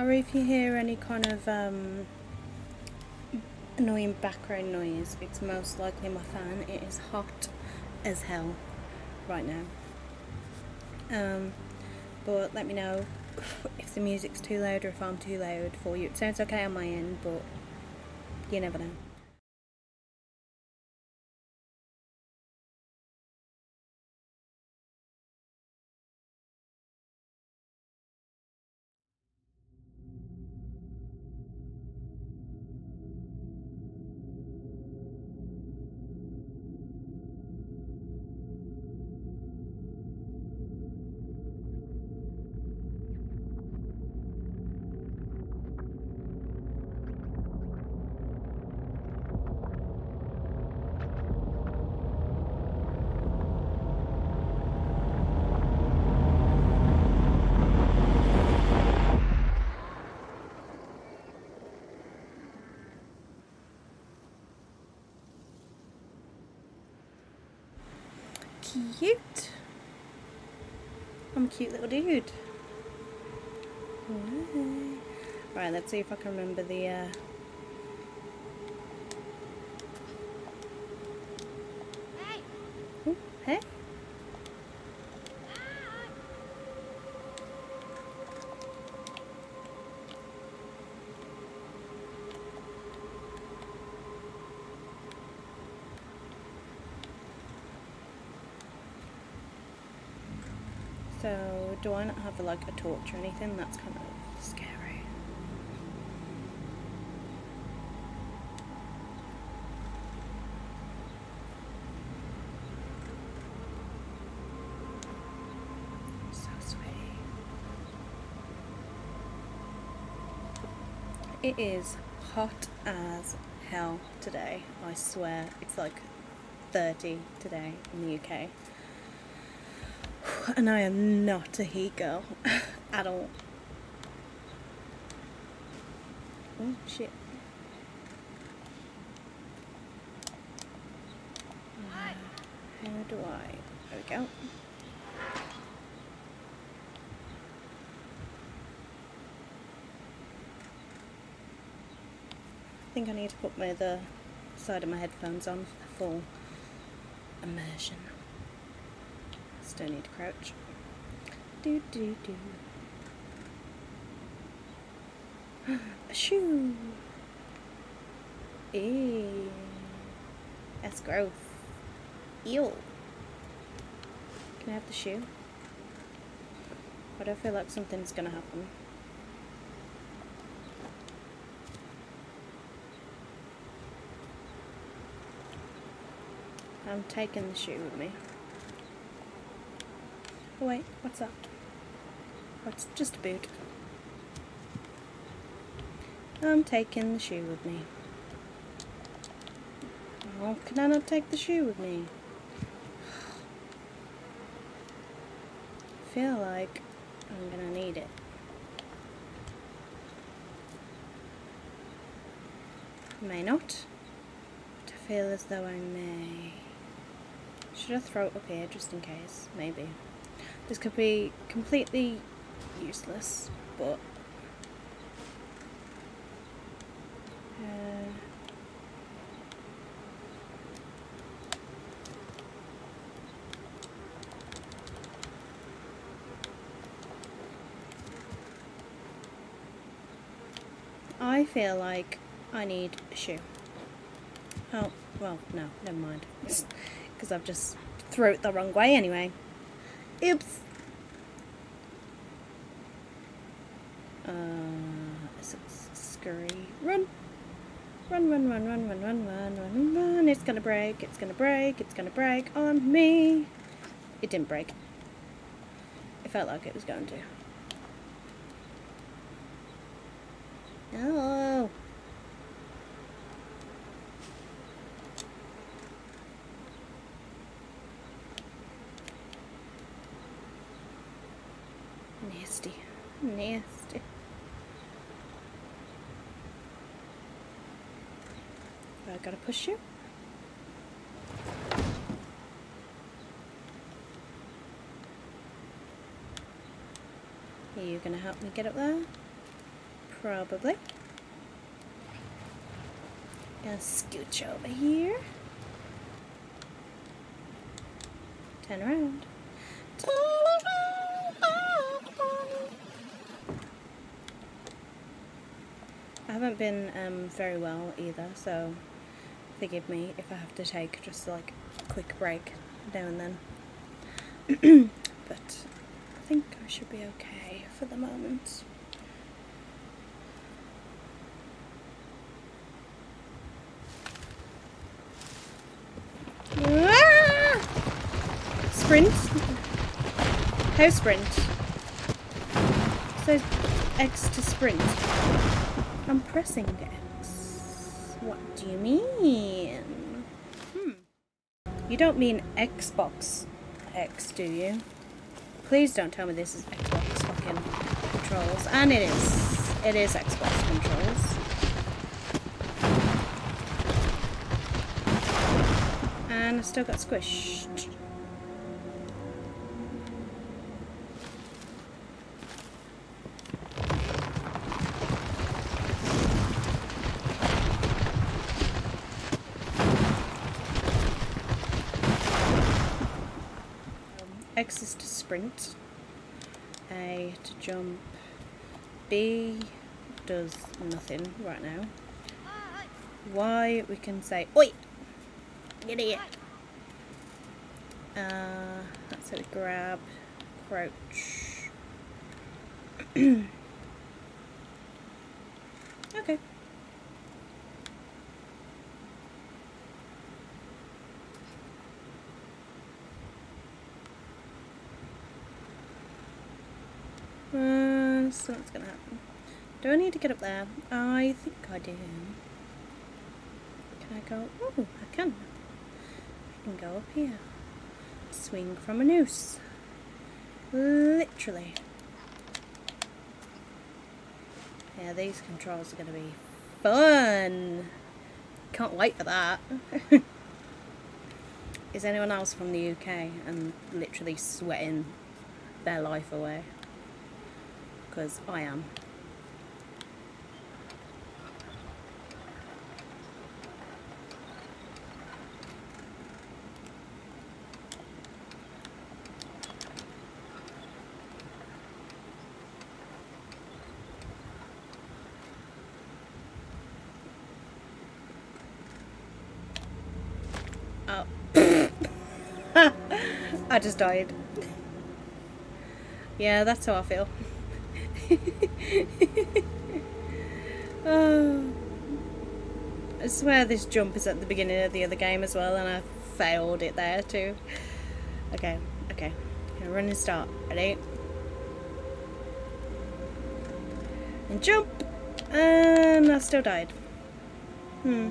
Sorry if you hear any kind of um, annoying background noise. It's most likely my fan. It is hot as hell right now. Um, but let me know if the music's too loud or if I'm too loud for you. It sounds okay on my end, but you never know. Cute. I'm a cute little dude. Right, let's see if I can remember the uh, Ooh, hey. So, do I not have like a torch or anything? That's kind of scary. So sweet. It is hot as hell today. I swear. It's like 30 today in the UK. And I am not a heat girl at all. Oh shit. Uh, how do I? There we go. I think I need to put my other side of my headphones on for full immersion. Still need to crouch. Do do do. A shoe. Ew. Eh. That's gross. Eel. Can I have the shoe? I don't feel like something's gonna happen. I'm taking the shoe with me. Oh wait, what's that? Oh, it's just a boot. I'm taking the shoe with me. Oh, can I not take the shoe with me? I feel like I'm gonna need it. May not. But I feel as though I may. Should I throw it up here just in case? Maybe. This could be completely useless, but uh, I feel like I need a shoe. Oh, well, no, never mind. Because I've just threw it the wrong way anyway. Oops. Uh, scurry. Run. Run, run, run, run, run, run, run, run, run. It's gonna break. It's gonna break. It's gonna break on me. It didn't break. It felt like it was going to. No. Nasty. Nasty. I gotta push you. Are you gonna help me get up there? Probably. Gonna scooch over here. Turn around. I haven't been um, very well either, so forgive me if I have to take just like a quick break now and then. but I think I should be okay for the moment. Ah! Sprint. How sprint? So X to sprint. I'm pressing X. What do you mean? Hmm. You don't mean Xbox X, do you? Please don't tell me this is Xbox fucking controls. And it is. It is Xbox controls. And I still got squished. X is to sprint, A to jump, B does nothing right now. Y we can say, Oi! Get it! Uh, that's it, grab, crouch. okay. Uh, so what's gonna happen? Do I need to get up there? I think I do. Can I go? Oh, I can. I can go up here. Swing from a noose. Literally. Yeah, these controls are gonna be fun. Can't wait for that. Is anyone else from the UK and literally sweating their life away? Because I am. Oh. I just died. Yeah, that's how I feel. Oh. I swear this jump is at the beginning of the other game as well and I failed it there too. Okay, okay. Run and start. Ready? And jump! And I still died. Hmm.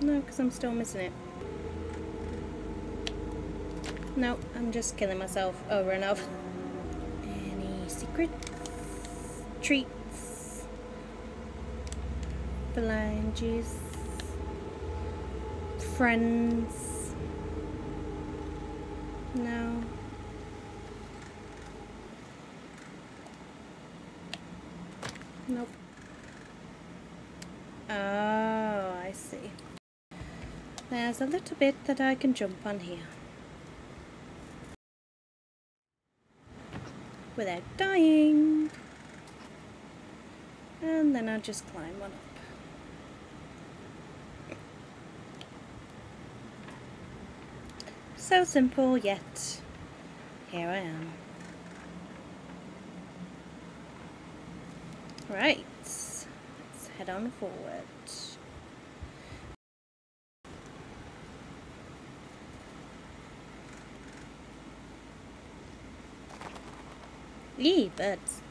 No, because I'm still missing it. No, I'm just killing myself over and over treats, phalanges, friends. No. Nope. Oh, I see. There's a little bit that I can jump on here. without dying. And then I'll just climb one up. So simple, yet here I am. Right, let's head on forward. Yee, birds.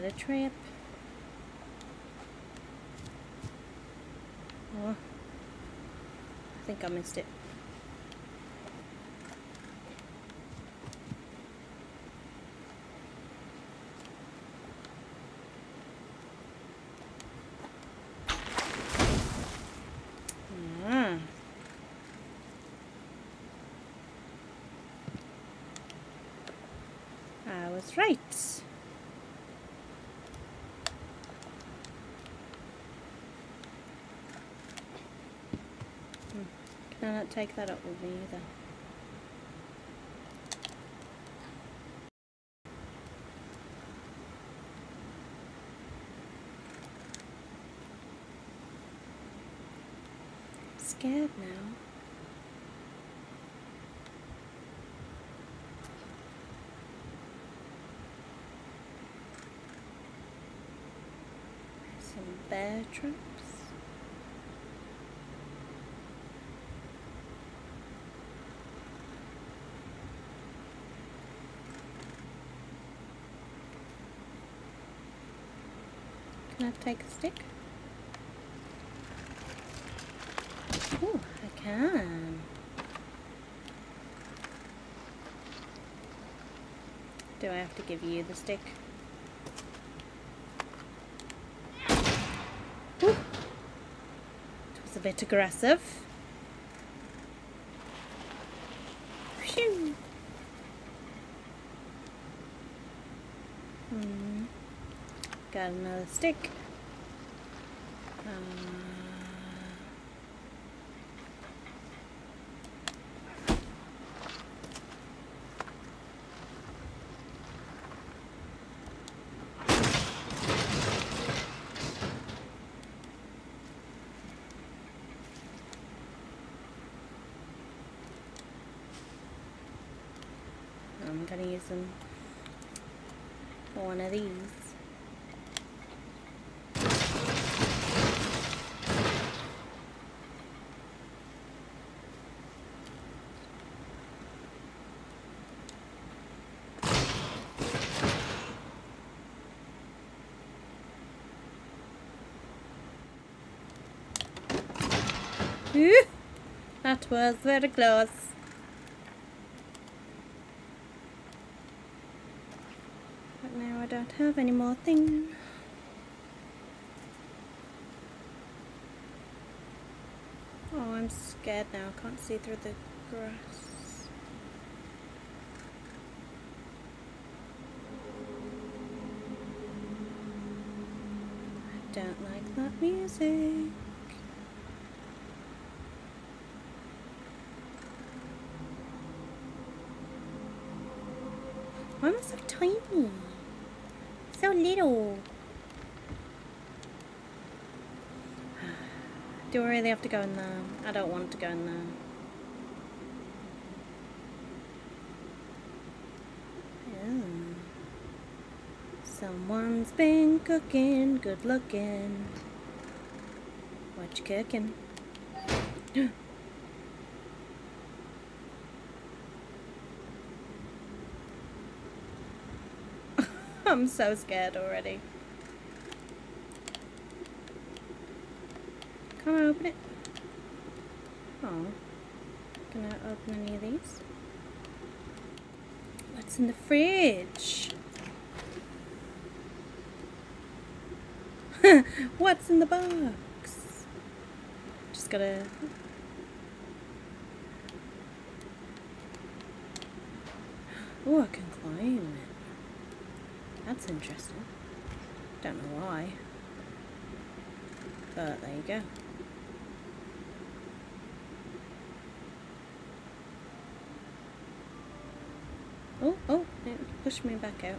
that a tramp? I think I missed it. Hmm. right. I not take that up with me either? scared now. Can I take a stick? Oh, I can. Do I have to give you the stick? Ooh. It was a bit aggressive. Phew. Hmm. Got another stick. Um, I'm gonna use them for one of these. That was very close. But now I don't have any more things. Oh, I'm scared now. I can't see through the grass. I don't like that music. I so tiny? So little. Do I really have to go in there? I don't want to go in there. Someone's been cooking, good looking. What you cooking? I'm so scared already. Can I open it? Oh. Can I open any of these? What's in the fridge? What's in the box? Just gotta... Oh, I can. That's interesting. Don't know why. But there you go. Oh, oh, it pushed me back out.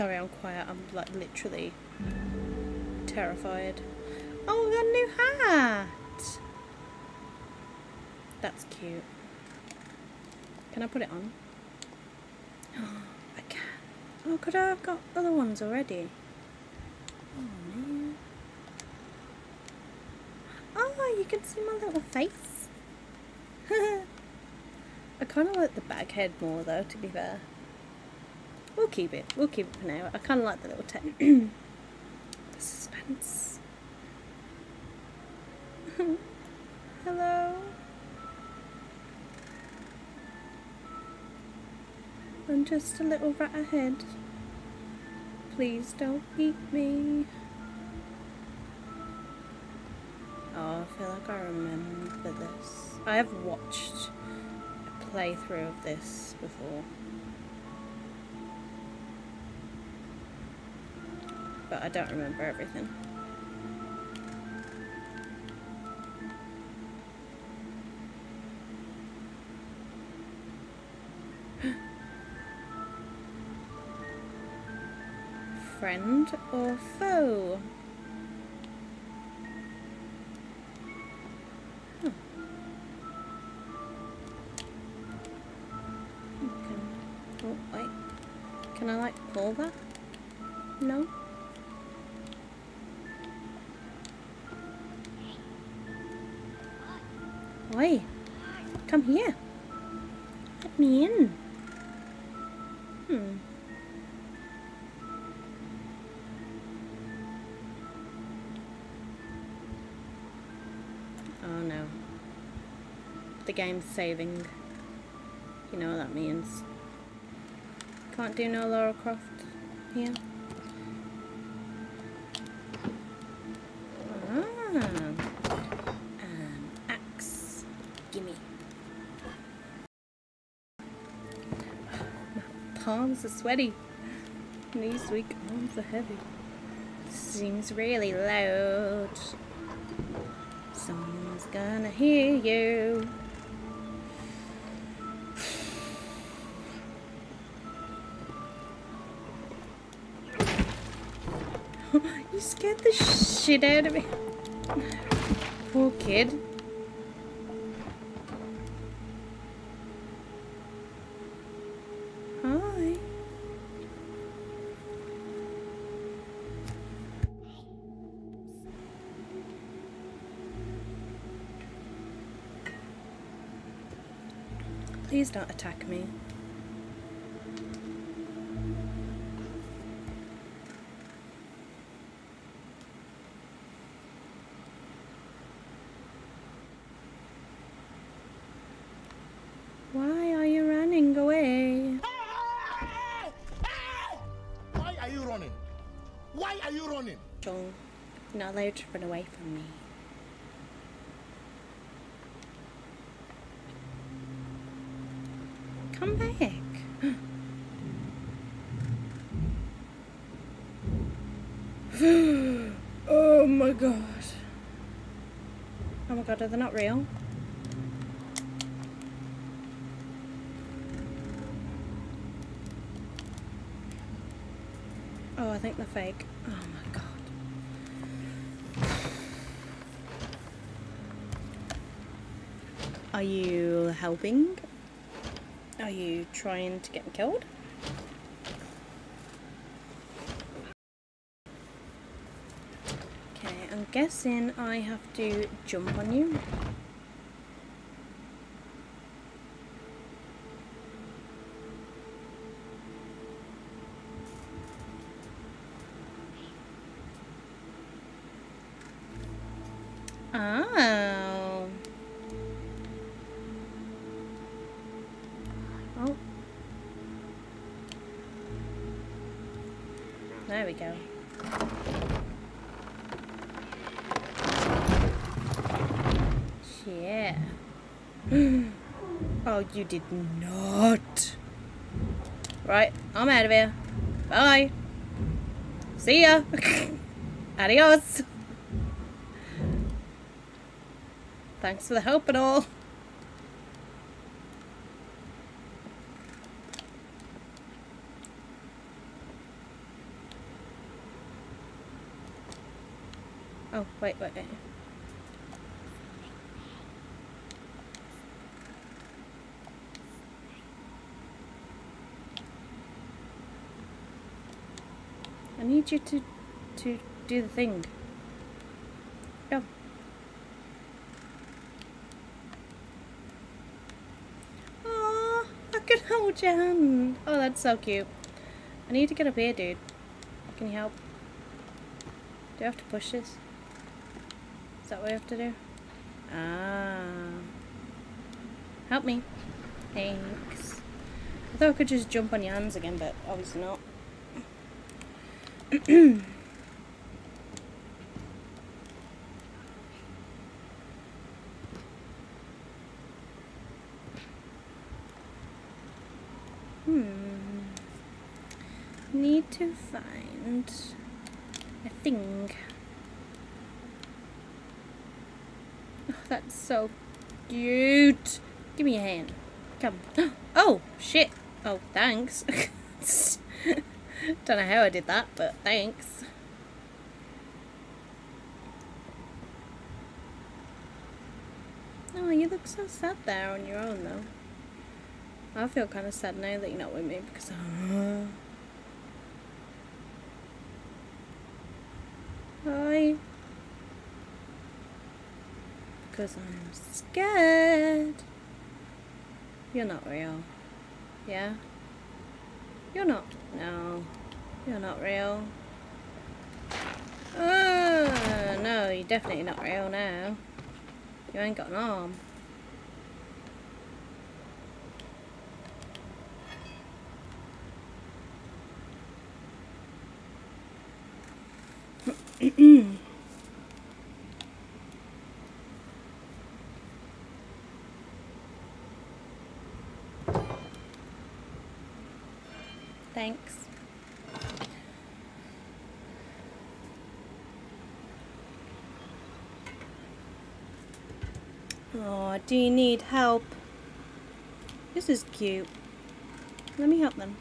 Sorry, I'm quiet. I'm like literally terrified. Oh, we got a new hat. That's cute. Can I put it on? Oh, I can. Oh, could I have got other ones already? Oh man. Oh, you can see my little face. I kind of like the bag head more though, to be fair. We'll keep it. We'll keep it for now. I kind of like the little text. the suspense. Hello. I'm just a little rat ahead. Please don't eat me. Oh, I feel like I remember this. I have watched a playthrough of this before. But I don't remember everything. Friend or foe? Hmm. Can, oh. Can I, like, pull that? No? Come here! Let me in! Hmm. Oh no. The game's saving. You know what that means. Can't do no Lara Croft here. Palms are sweaty. Knees weak, arms are heavy. Seems really loud. Someone's gonna hear you. you scared the shit out of me. Poor kid. Please don't attack me. Why are you running away? Why are you running? Why are you running? Joel, you're not allowed to run away from me. Come back. oh my god. Oh my god, are they not real? Oh, I think they're fake. Oh my god. Are you helping? Are you trying to get me killed? Okay, I'm guessing I have to jump on you. You did not. Right, I'm out of here. Bye. See ya. Adios. Thanks for the help and all. Oh, wait, wait, wait. Need you to to do the thing. Go. I can hold your hand. Oh, that's so cute. I need to get up here, dude. Can you help? Do I have to push this? Is that what I have to do? Ah. Help me. Thanks. I thought I could just jump on your hands again, but obviously not. Hmm. Need to find a thing. Oh, that's so cute. Give me a hand. Come. Oh, shit. Oh, thanks. Don't know how I did that, but thanks. Oh, you look so sad there on your own, though. I feel kind of sad now that you're not with me because. Uh, Hi. Because I'm scared. You're not real. Yeah? You're not. No. You're not real. Uh, no, you're definitely not real now. You ain't got an arm. Thanks. Oh, do you need help? This is cute. Let me help them.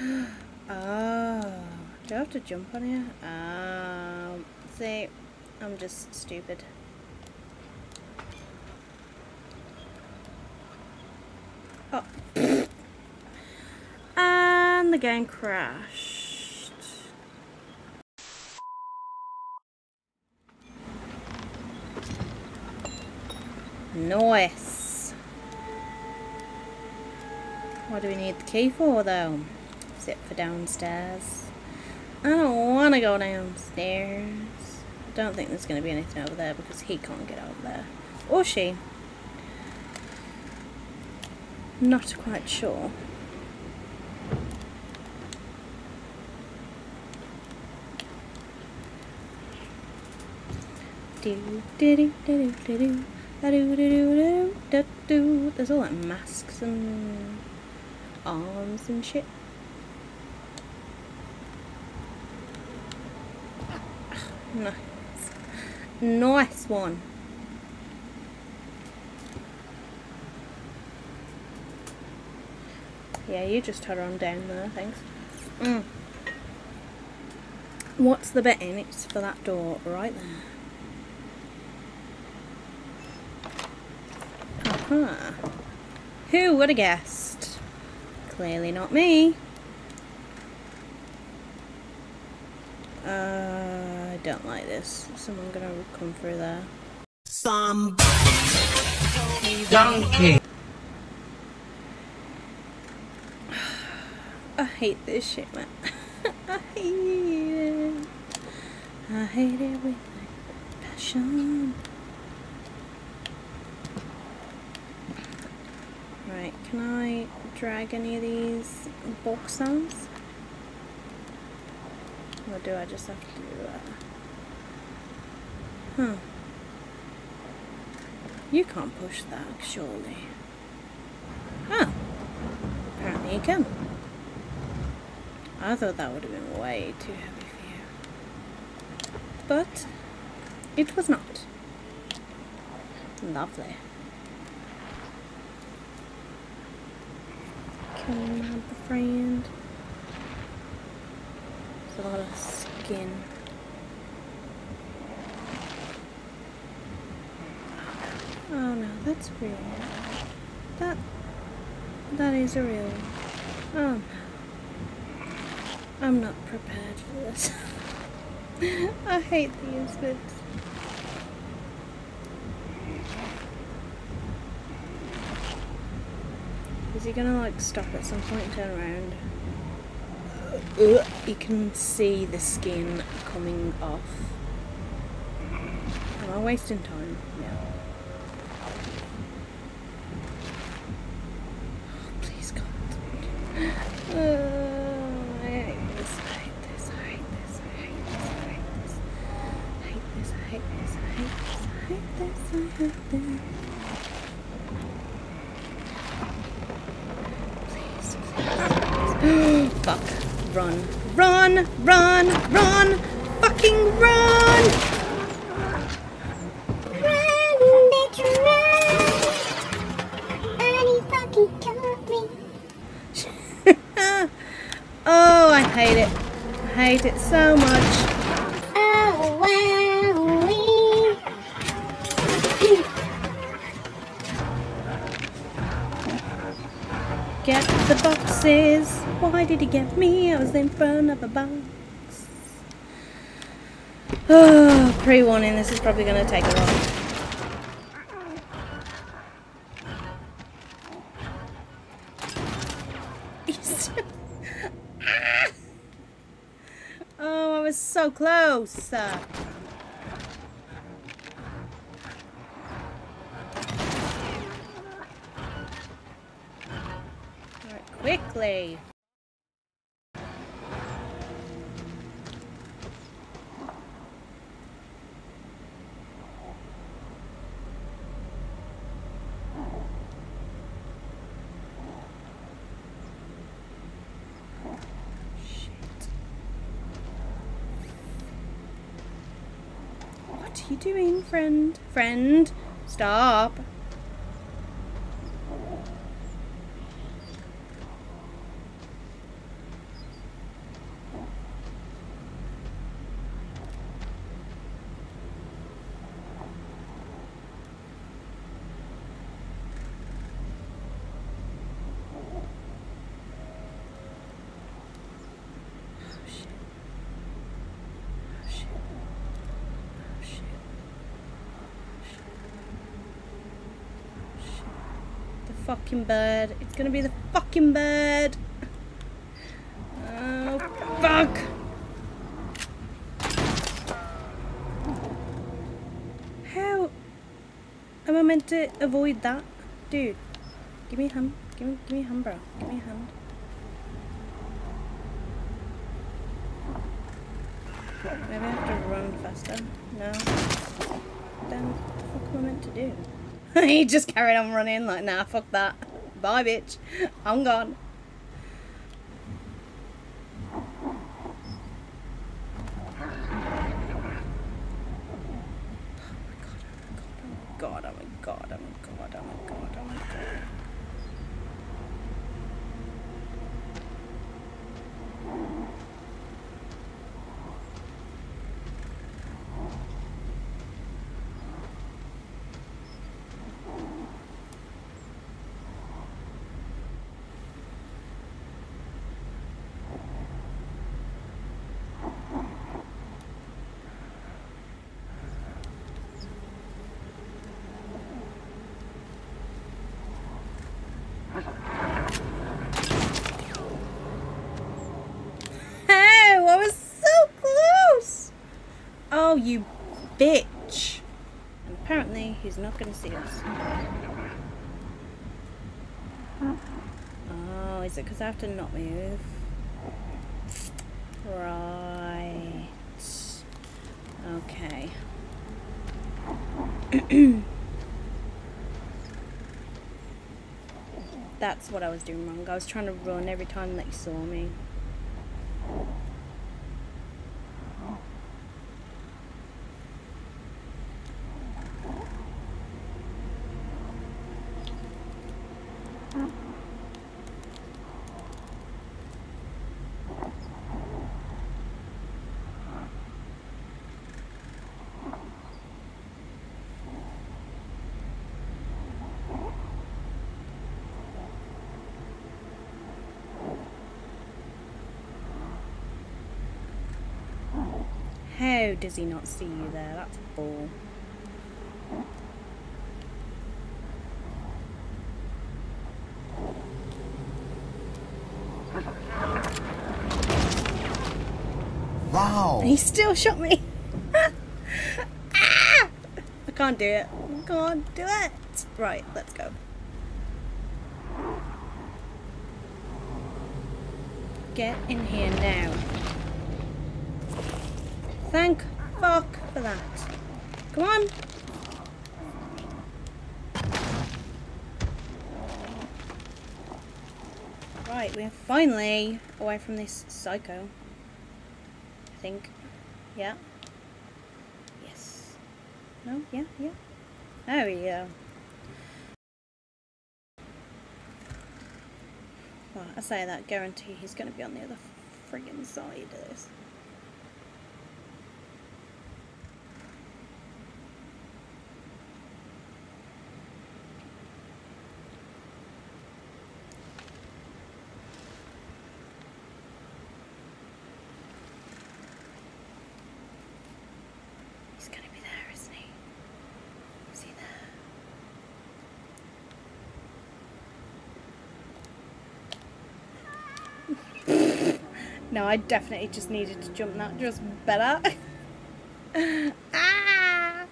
oh, do I have to jump on here? Um, see, I'm just stupid. Oh. and the game crashed. Nice. What do we need the key for though? It for downstairs? I don't want to go downstairs. I don't think there's going to be anything over there because he can't get over there. Or she. Not quite sure. Do do do do do do There's all like masks and arms and shit. Nice. Nice one. Yeah, you just head on down there, thanks. Mm. What's the betting? It's for that door right there. Uh-huh. Who would have guessed? Clearly not me. Uh, I don't like this. Someone gonna come through there. Somebody donkey. I hate this shit, man. I hate it. I hate it with my passion. Right, can I drag any of these box? Or do I just have to do? Huh. You can't push that, surely. Huh. Apparently you can. I thought that would have been way too heavy for you. But it was not. Lovely. Have the friend? There's a lot of skin. Oh no, that's real. That that is a real. Oh no. I'm not prepared for this. I hate these bits. Is he gonna like stop at some point and turn around? Ugh, you can see the skin coming off. Am I wasting time? Yeah. Oh, I hate it. I hate it so much. Get the boxes. Why did he get me? I was in front of a box. Oh, pre-warning, this is probably going to take a while. So close. Uh, quickly. Shit. What are you doing, friend? Friend, stop. Oh shit. Oh shit. Oh shit. Shit. The fucking bird. It's gonna be the fucking bird. Oh, fuck. How am I meant to avoid that? Dude, give me a hand. Give me, give me a hand, bro. Give me a hand. Maybe I have to run faster. No. Then what am I meant to do? he just carried on running like, nah, fuck that. Bye, bitch. I'm gone. Oh my god, oh my god, oh my god, oh my god, oh my god. Hey, I was so close! Oh, you bitch. And apparently, he's not going to see us. Oh, is it because I have to not move? Right. Okay. That's what I was doing wrong. I was trying to run every time that you saw me. How does he not see you there? That's a bull. Wow. He still shot me. ah! I can't do it. I can't do it. Right, let's go. Get in here now. Thank fuck for that. Come on. Right, we're finally away from this psycho. I think. Yeah. Yes. No? Yeah? Yeah. There we go. Well, I say that, guarantee he's going to be on the other friggin' side of this. He's going to be there, isn't he? Is he there? No, I definitely just needed to jump that just better. ah!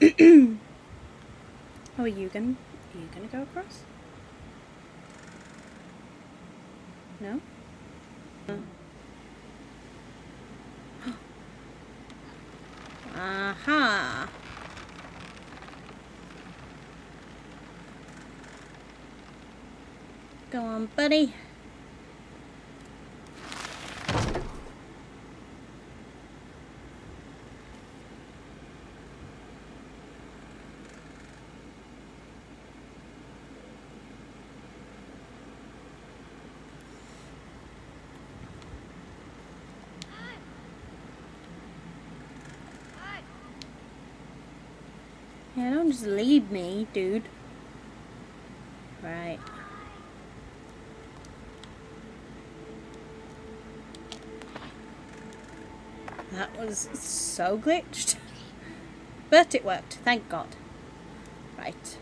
oh, are you gonna are you gonna go across? No? Aha! Go on, buddy. Yeah, don't just leave me, dude. Right. That was so glitched. But it worked, thank God. Right.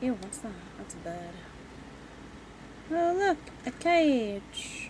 Ew, what's that? That's a bird. Oh, look, a cage.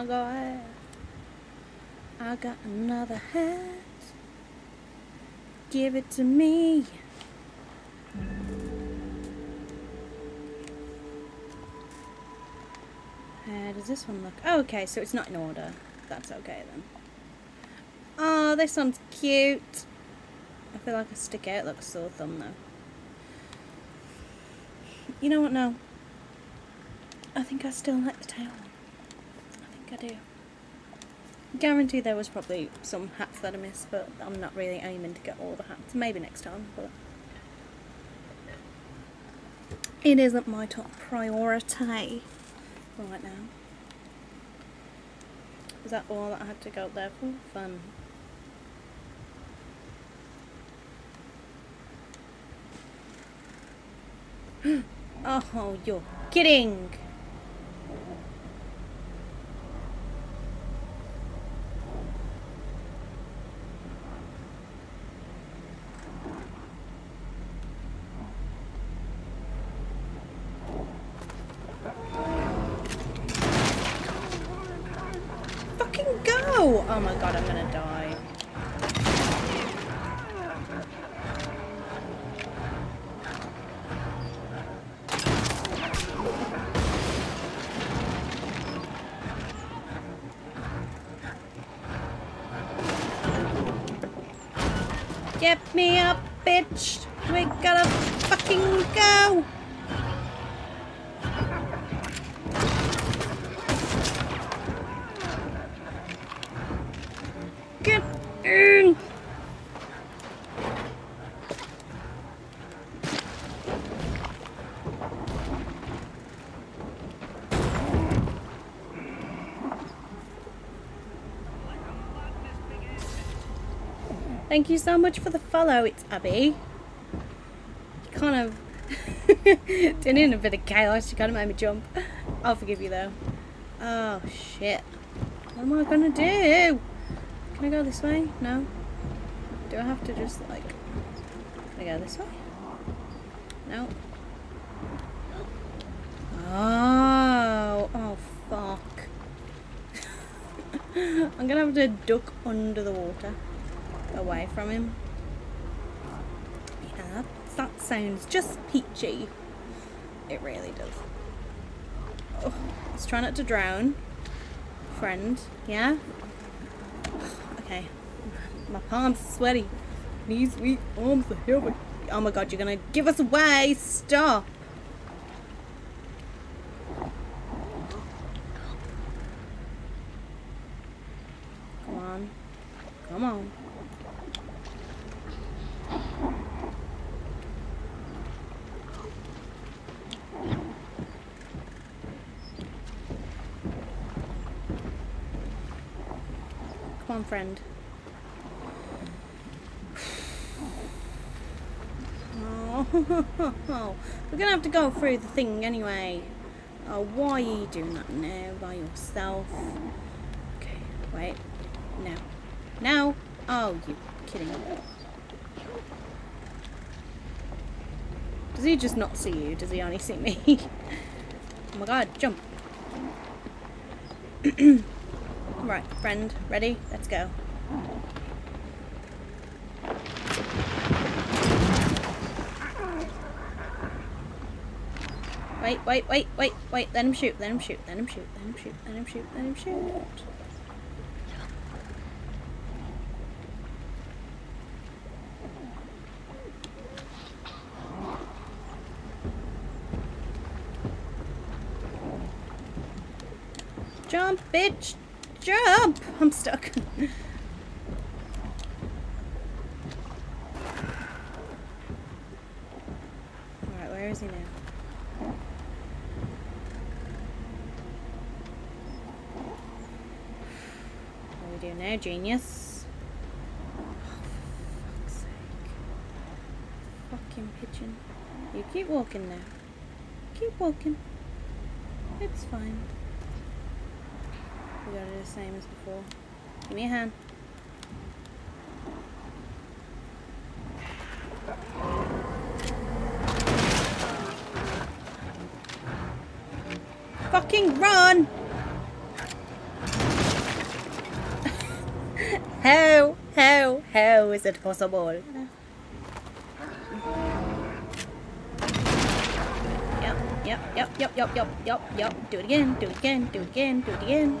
My god. I got another hat. Give it to me. How does this one look? Oh, okay, so it's not in order. That's okay then. Oh, this one's cute. I feel like I stick out like a sore thumb though. You know what? No. I think I still like the tail one. I do. Guarantee there was probably some hats that I missed, but I'm not really aiming to get all the hats. Maybe next time, but it isn't my top priority right now. Is that all that I had to go there for? Fun. oh, you're kidding! Get me up, bitch! We gotta fucking go! Thank you so much for the follow. It's Abby. You kind of did in a bit of chaos. You kind of made me jump. I'll forgive you though. Oh shit. What am I gonna do? Can I go this way? No. Do I have to just like? Can I go this way? No. Oh. Oh fuck. I'm gonna have to duck under the water, away from him. Yeah, that, sounds just peachy. It really does. Oh, let's try not to drown. Friend, yeah? Okay. My palms are sweaty. Knees weak, arms are heavy. Oh my god, you're gonna give us away! Stop! Come on. Come on. Come on, friend. Oh, we're gonna have to go through the thing anyway. Oh, why are you doing that now by yourself? Okay, wait. No. No! Oh, you kidding. Me. Does he just not see you? Does he only see me? oh my god, jump. right, friend, ready? Let's go. Wait, wait, wait, wait, wait, let him shoot, let him shoot, let him shoot, let him shoot, let him shoot, let him shoot. Jump, bitch! Jump! I'm stuck. Alright, where is he now? What do we do now, genius? Oh, fuck's sake. Fucking pigeon. You keep walking now. Keep walking. It's fine. We gotta do the same as before. Give me a hand. Fucking run! how, how, how is it possible? Yep, yep, yep, yep, yep, yep, yep, yep. Do it again, do it again, do it again, do it again.